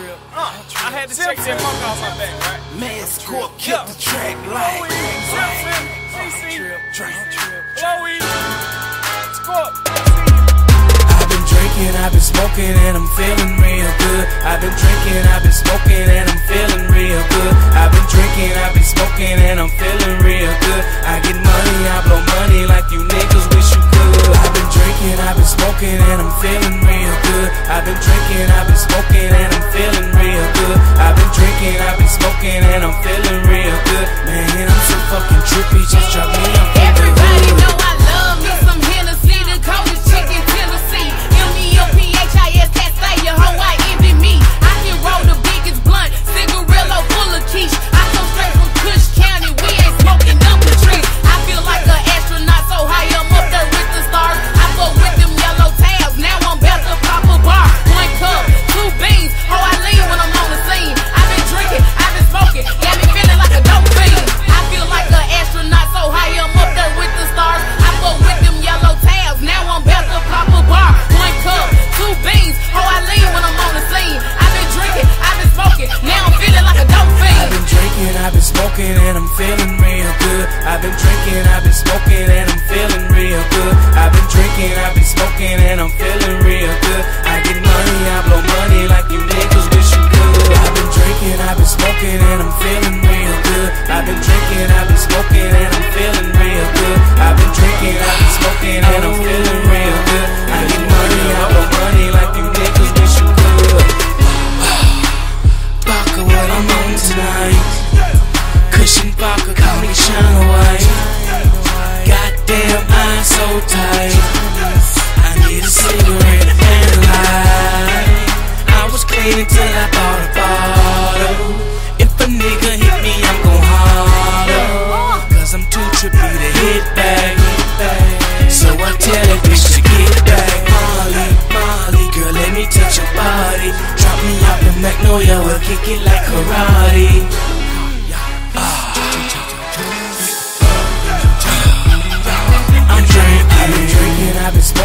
trip. Uh, I had to check that monk off my back, right? Corp kept the track light. Chloe, Scorp. I've been drinking, I've been smoking, and I'm feeling real good. I've been drinking, I've been smoking, and I'm feeling real good. I've been drinking, I've been smoking, and I'm feeling real good. I get money, I blow money like you niggas wish you could. I've been drinking, I've been smoking, and I'm feeling real good. I've been drinking, I've been smoking, and I'm feeling smoking, and I'm feeling real good. I've been drinking, I've been smoking, and Vodka, call me China White. Goddamn, I'm so tight. I need a cigarette and a light. I was cleaning till I bought a bottle. If a nigga hit me, I'm gon' holler. Cause I'm too trippy to hit back. So I tell that bitch to get back. Molly, Molly, girl, let me touch your body. Drop me out the Magnolia, we'll kick it like karate.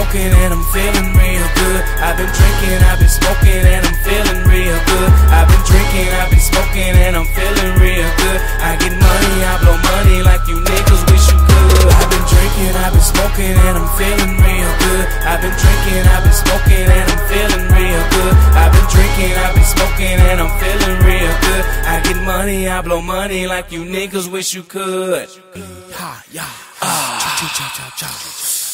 Smoking, and I'm feeling real good. I've been drinking, I've been smoking, and I'm feeling real good. I've been drinking, I've been smoking, and I'm feeling real good. I get money, I blow money like you niggas wish you could. I've been drinking, I've been smoking, and I'm feeling real good. I've been drinking, I've been smoking, and I'm feeling real good. I've been drinking, I've been smoking, and I'm feeling real good. I get money, I blow money like you niggas wish you could. Ha, yeah. Ah.